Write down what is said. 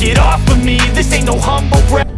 Get off of me, this ain't no humble brag